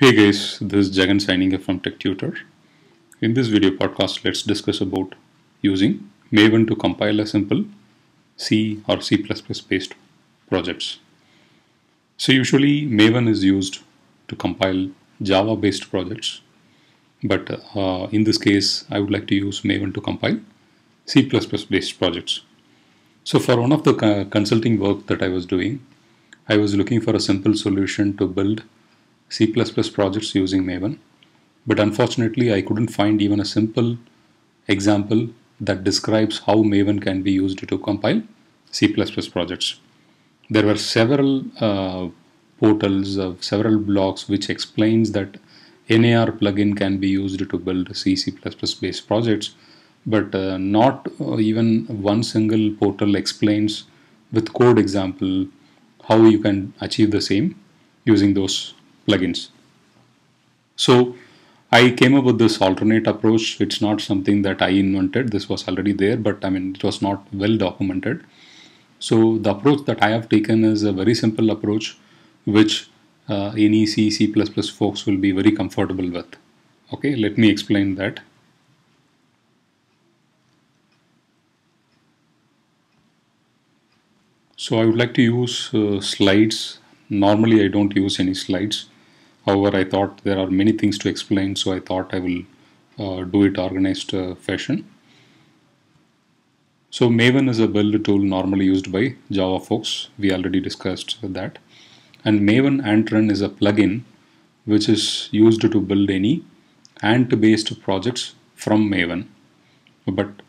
Hey guys, this is Jagan signing up from Tech Tutor. In this video podcast, let's discuss about using Maven to compile a simple C or C++ based projects. So usually Maven is used to compile Java based projects, but uh, in this case, I would like to use Maven to compile C++ based projects. So for one of the consulting work that I was doing, I was looking for a simple solution to build C++ projects using Maven. But unfortunately, I couldn't find even a simple example that describes how Maven can be used to compile C++ projects. There were several uh, portals, of several blogs which explains that NAR plugin can be used to build C, C++ based projects, but uh, not uh, even one single portal explains with code example how you can achieve the same using those plugins. So I came up with this alternate approach. It's not something that I invented. This was already there, but I mean, it was not well documented. So the approach that I have taken is a very simple approach, which uh, any C, C++ folks will be very comfortable with. Okay, let me explain that. So I would like to use uh, slides. Normally I don't use any slides. However, I thought there are many things to explain, so I thought I will uh, do it organized uh, fashion. So Maven is a build tool normally used by Java folks. We already discussed that. And Maven Ant-Run is a plugin which is used to build any Ant-based projects from Maven. But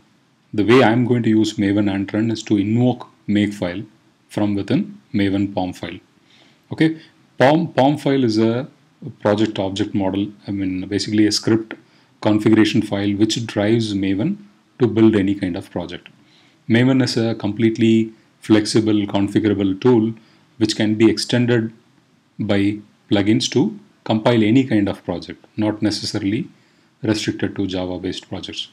the way I'm going to use Maven Ant-Run is to invoke makefile from within Maven POM file. Okay, POM, POM file is a project object model, I mean basically a script configuration file which drives Maven to build any kind of project. Maven is a completely flexible configurable tool which can be extended by plugins to compile any kind of project, not necessarily restricted to Java based projects.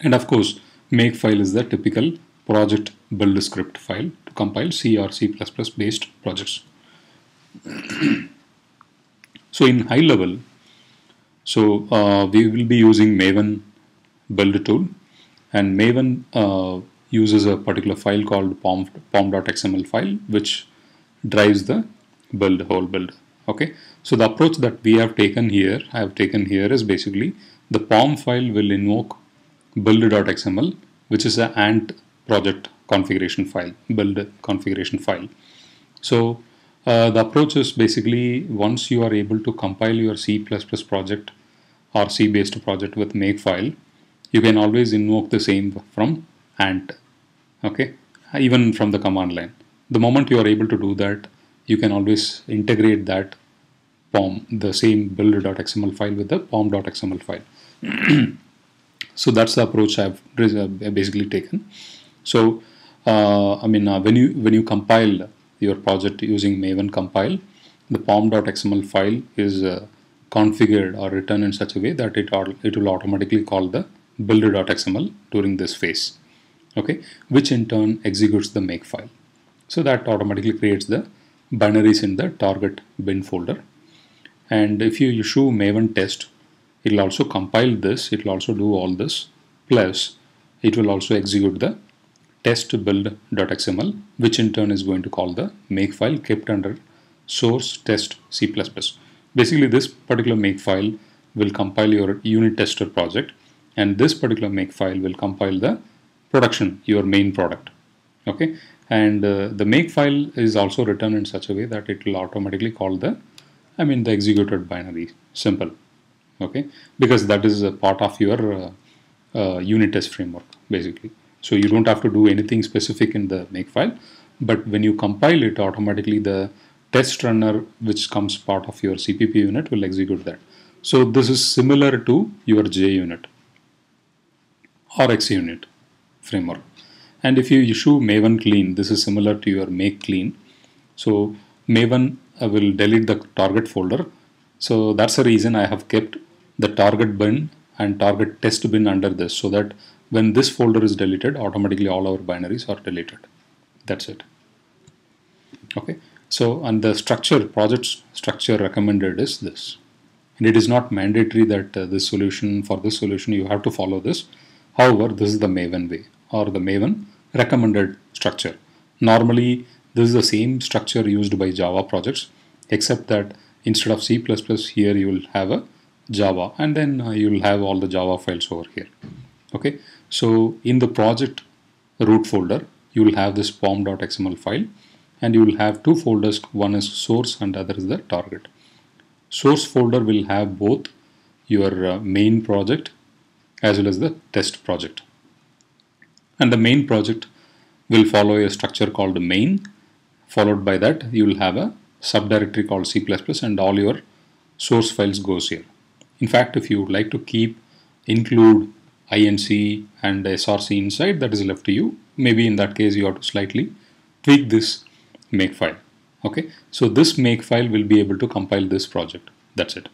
And of course, makefile is the typical project build script file to compile C or C++ based projects. So in high level, so uh, we will be using Maven build tool and Maven uh, uses a particular file called pom, pom.xml file which drives the build whole build. Okay, so the approach that we have taken here, I have taken here is basically the pom file will invoke build.xml which is an ant project configuration file, build configuration file. So uh, the approach is basically once you are able to compile your C++ project or C based project with makefile, you can always invoke the same from ant, okay, even from the command line. The moment you are able to do that, you can always integrate that POM, the same build.xml file with the pom.xml file. so that's the approach I've basically taken. So, uh, I mean, uh, when you when you compile your project using Maven compile, the pom.xml file is uh, configured or written in such a way that it, it will automatically call the builder.xml during this phase, okay, which in turn executes the make file. So that automatically creates the binaries in the target bin folder. And if you issue maven test, it will also compile this, it will also do all this, plus it will also execute the test build.xml, which in turn is going to call the makefile kept under source test C++. Basically, this particular makefile will compile your unit tester project, and this particular makefile will compile the production, your main product. Okay, and uh, the makefile is also written in such a way that it will automatically call the, I mean, the executed binary. Simple. Okay, because that is a part of your uh, uh, unit test framework, basically. So you don't have to do anything specific in the makefile, but when you compile it automatically the test runner which comes part of your CPP unit will execute that. So this is similar to your JUnit or XUnit framework. And if you issue Maven clean, this is similar to your make clean. So Maven uh, will delete the target folder. So that's the reason I have kept the target bin and target test bin under this so that when this folder is deleted automatically all our binaries are deleted that's it okay So, and the structure, project structure recommended is this. And it is not mandatory that uh, this solution, for this solution, you have to follow this. However, this is the Maven way or the Maven recommended structure. Normally, this is the same structure used by Java projects, except that instead of C++, here you will have a Java and then uh, you will have all the Java files over here. Okay, so in the project root folder, you will have this pom.xml file and you will have two folders one is source and other is the target. Source folder will have both your uh, main project as well as the test project. And the main project will follow a structure called main. Followed by that you will have a subdirectory called C++ and all your source files goes here. In fact if you would like to keep include inc and src inside that is left to you. Maybe in that case you have to slightly tweak this make file okay? So this make file will be able to compile this project. That's it.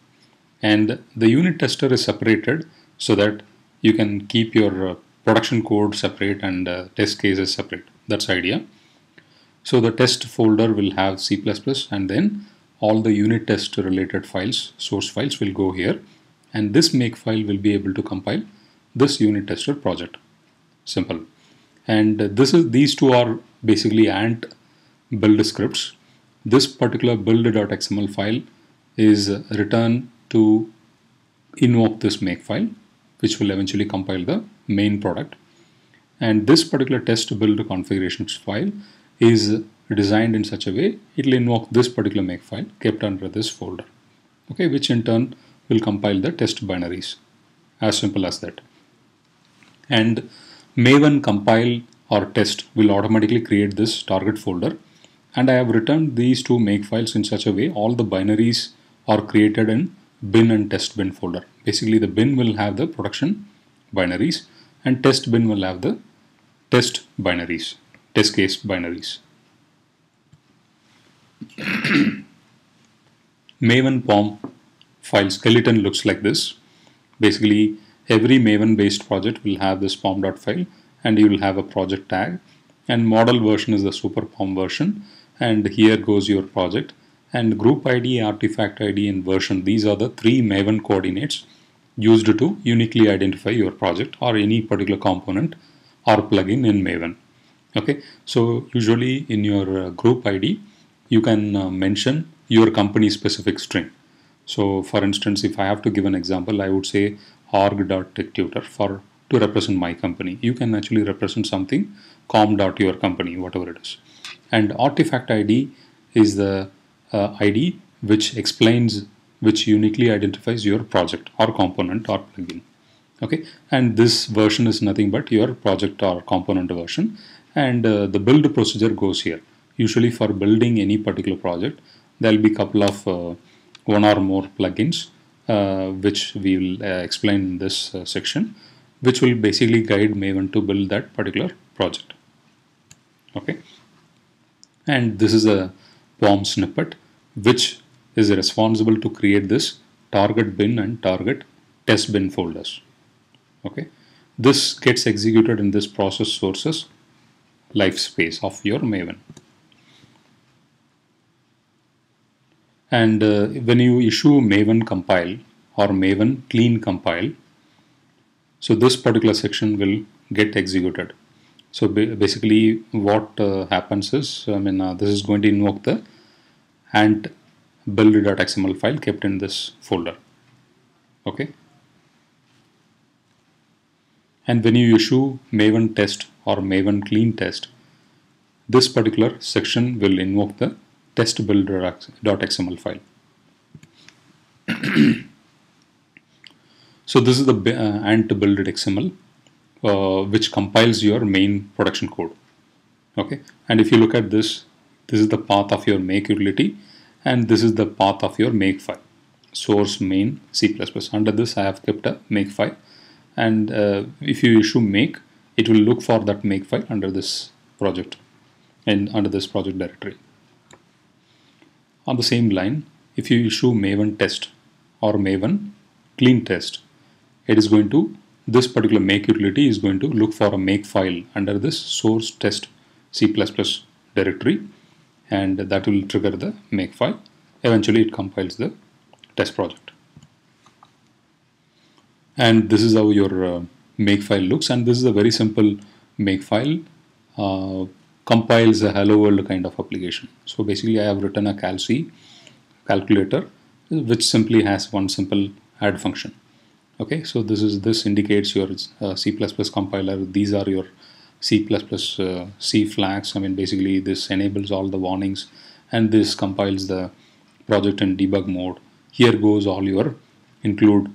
And the unit tester is separated so that you can keep your uh, production code separate and uh, test cases separate. That's the idea. So the test folder will have C++ and then all the unit test related files source files will go here. And this make file will be able to compile this unit tester project. Simple. And this is these two are basically ant build scripts. This particular build.xml file is returned to invoke this make file which will eventually compile the main product. And this particular test build configurations file is designed in such a way it will invoke this particular make file kept under this folder okay which in turn will compile the test binaries. As simple as that and Maven compile or test will automatically create this target folder and I have returned these two make files in such a way all the binaries are created in bin and test bin folder. Basically the bin will have the production binaries and test bin will have the test binaries, test case binaries. Maven POM file skeleton looks like this. Basically every Maven based project will have this pom.file and you will have a project tag and model version is the super pom version and here goes your project and group ID, artifact ID and version these are the three Maven coordinates used to uniquely identify your project or any particular component or plugin in Maven. Okay, so usually in your uh, group ID you can uh, mention your company specific string. So for instance, if I have to give an example, I would say org.tutor for to represent my company. You can actually represent something com.your company, whatever it is. And artifact ID is the uh, ID which explains, which uniquely identifies your project or component or plugin. Okay, and this version is nothing but your project or component version. And uh, the build procedure goes here. Usually for building any particular project, there will be a couple of uh, one or more plugins which we will uh, explain in this uh, section which will basically guide Maven to build that particular project. Okay? And this is a POM snippet which is responsible to create this target bin and target test bin folders. Okay? This gets executed in this process sources life space of your Maven And uh, when you issue Maven compile or Maven clean compile, so this particular section will get executed. So basically what uh, happens is, I mean, uh, this is going to invoke the ant build.xml file kept in this folder. Okay. And when you issue Maven test or Maven clean test, this particular section will invoke the test builder.xml file. so this is the uh, ant build.xml uh, which compiles your main production code. Okay, and if you look at this, this is the path of your make utility and this is the path of your make file source main C++. Under this I have kept a make file and uh, if you issue make it will look for that make file under this project and under this project directory. On the same line, if you issue Maven test or Maven clean test, it is going to, this particular make utility is going to look for a make file under this source test C++ directory and that will trigger the make file. Eventually it compiles the test project. And this is how your uh, make file looks and this is a very simple make file uh, compiles a hello world kind of application. So basically I have written a calc calculator which simply has one simple add function. Okay, so this is this indicates your uh, C++ compiler. These are your C++ uh, C flags. I mean basically this enables all the warnings and this compiles the project in debug mode. Here goes all your include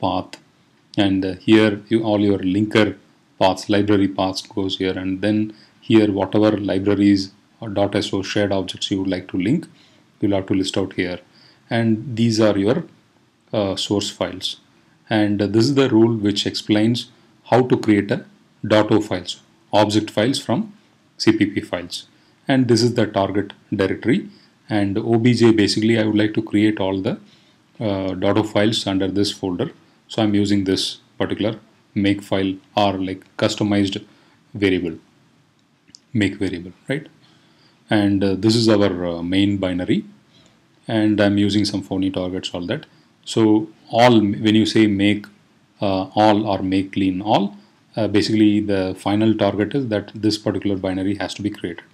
path and uh, here you, all your linker paths, library paths goes here and then here whatever libraries or .so shared objects you would like to link you'll have to list out here. And these are your uh, source files. And this is the rule which explains how to create a .o files object files from CPP files. And this is the target directory. And obj basically I would like to create all the uh, .o files under this folder. So I'm using this particular make file or like customized variable make variable right? And uh, this is our uh, main binary. And I'm using some phony targets all that. So all when you say make uh, all or make clean all uh, basically the final target is that this particular binary has to be created.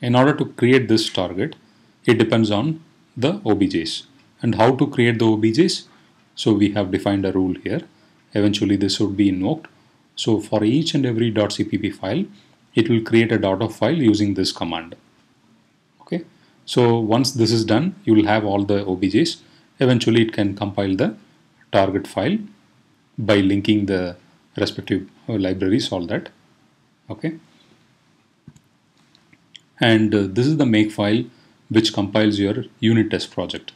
In order to create this target it depends on the objs and how to create the objs so we have defined a rule here. Eventually this would be invoked. So for each and every .cpp file it will create a .dot .of file using this command. Okay? So once this is done you will have all the objs eventually it can compile the target file by linking the respective uh, libraries all that. Okay? And uh, this is the make file which compiles your unit test project.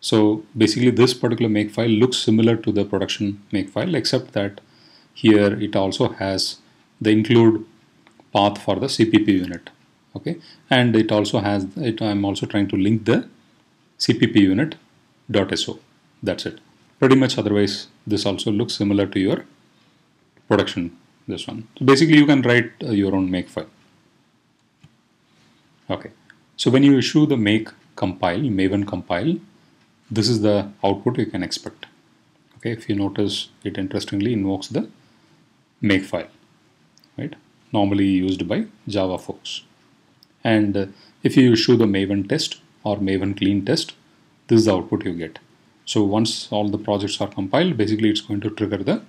So basically this particular make file looks similar to the production make file except that here it also has the include path for the CPP unit okay? And it also has it I'm also trying to link the CPP unit .so that's it. Pretty much otherwise this also looks similar to your production this one. So basically you can write uh, your own make file. Okay. So when you issue the make compile maven compile this is the output you can expect. Okay if you notice it interestingly invokes the make file right normally used by java folks and if you issue the maven test or maven clean test this is the output you get so once all the projects are compiled basically it's going to trigger the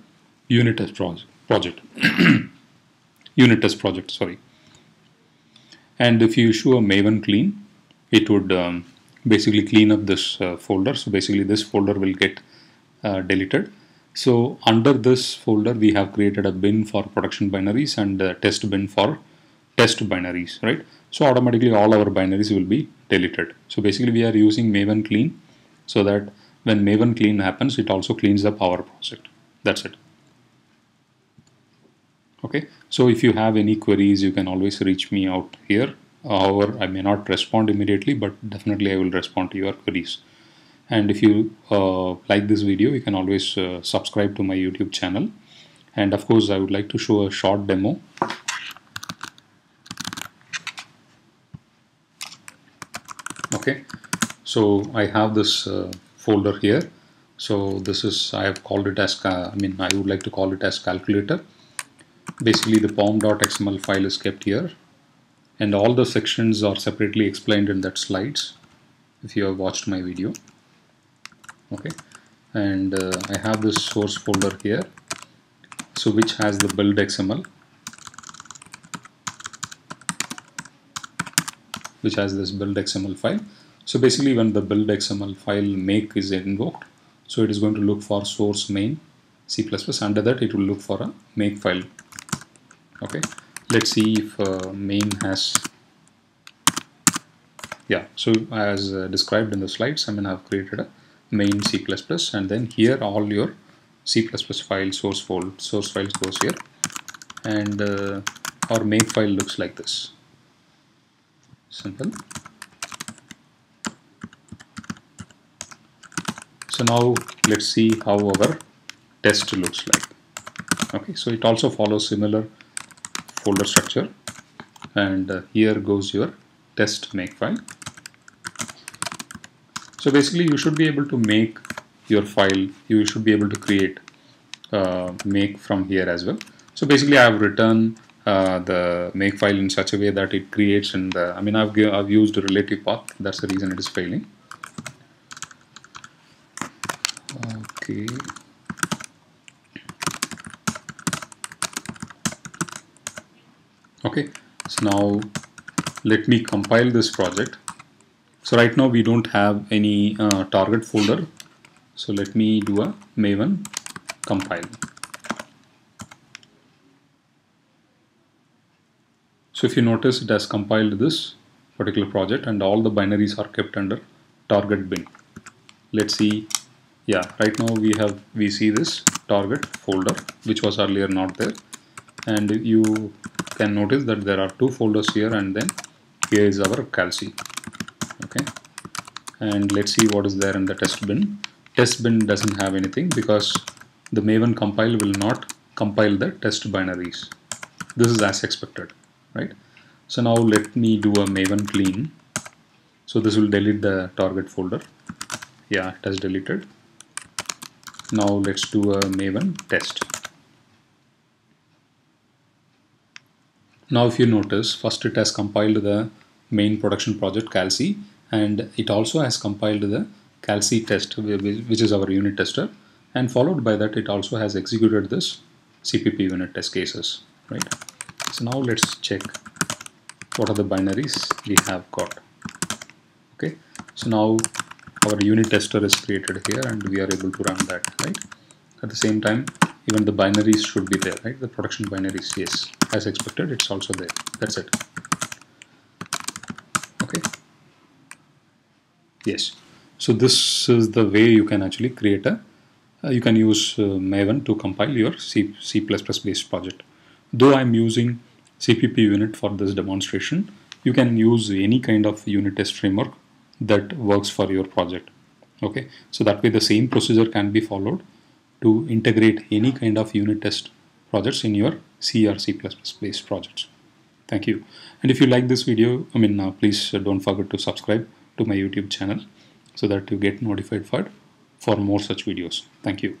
unit test project project unit test project sorry and if you issue a maven clean it would um, basically clean up this uh, folder. So basically this folder will get uh, deleted. So under this folder we have created a bin for production binaries and a test bin for test binaries, right? So automatically all our binaries will be deleted. So basically we are using Maven clean so that when Maven clean happens, it also cleans up our project. That's it. Okay, so if you have any queries, you can always reach me out here However, I may not respond immediately, but definitely I will respond to your queries. And if you uh, like this video, you can always uh, subscribe to my YouTube channel. And of course, I would like to show a short demo. Okay, so I have this uh, folder here. So this is, I have called it as, I mean, I would like to call it as calculator. Basically, the pom.xml file is kept here and all the sections are separately explained in that slides if you have watched my video okay. And uh, I have this source folder here. So which has the build XML which has this build XML file. So basically when the build XML file make is invoked so it is going to look for source main C++ under that it will look for a make file. Okay. Let's see if uh, main has yeah. So as uh, described in the slides I mean I've created a main C++ and then here all your C++ file source file source files goes here. And uh, our make file looks like this. Simple. So now let's see how our test looks like. Okay so it also follows similar folder structure. And uh, here goes your test makefile. So basically you should be able to make your file, you should be able to create uh, make from here as well. So basically I have written uh, the make file in such a way that it creates in the, I mean I've, I've used a relative path, that's the reason it is failing. Okay. Okay, so now let me compile this project. So right now we don't have any uh, target folder. So let me do a Maven compile. So if you notice it has compiled this particular project and all the binaries are kept under target bin. Let's see. Yeah, right now we have we see this target folder which was earlier not there and you can notice that there are two folders here and then here is our calci okay. And let's see what is there in the test bin. Test bin doesn't have anything because the maven compile will not compile the test binaries. This is as expected right? So now let me do a maven clean. So this will delete the target folder. Yeah it has deleted. Now let's do a maven test. Now if you notice, first it has compiled the main production project calci and it also has compiled the calci test which is our unit tester and followed by that it also has executed this CPP unit test cases, right? So now let's check what are the binaries we have got. Okay, so now our unit tester is created here and we are able to run that, right? At the same time, even the binaries should be there right the production binaries yes as expected it's also there that's it okay yes. So this is the way you can actually create a uh, you can use uh, Maven to compile your C, C++ based project. Though I'm using CPP unit for this demonstration you can use any kind of unit test framework that works for your project. Okay? So that way the same procedure can be followed to integrate any kind of unit test projects in your C or C++ based projects. Thank you. And if you like this video, I mean, uh, please uh, don't forget to subscribe to my YouTube channel so that you get notified for, for more such videos. Thank you.